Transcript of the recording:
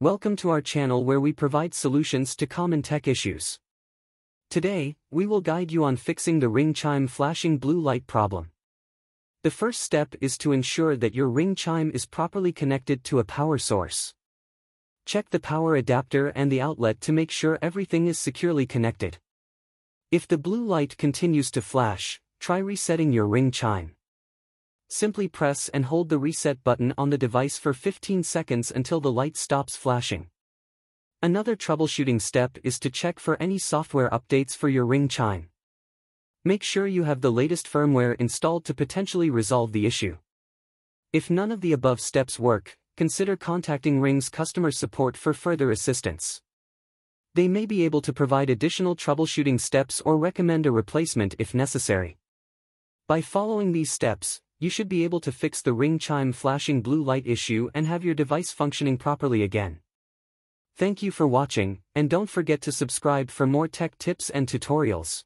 Welcome to our channel where we provide solutions to common tech issues. Today, we will guide you on fixing the ring chime flashing blue light problem. The first step is to ensure that your ring chime is properly connected to a power source. Check the power adapter and the outlet to make sure everything is securely connected. If the blue light continues to flash, try resetting your ring chime. Simply press and hold the reset button on the device for 15 seconds until the light stops flashing. Another troubleshooting step is to check for any software updates for your Ring chime. Make sure you have the latest firmware installed to potentially resolve the issue. If none of the above steps work, consider contacting Ring's customer support for further assistance. They may be able to provide additional troubleshooting steps or recommend a replacement if necessary. By following these steps, you should be able to fix the ring chime flashing blue light issue and have your device functioning properly again. Thank you for watching, and don't forget to subscribe for more tech tips and tutorials.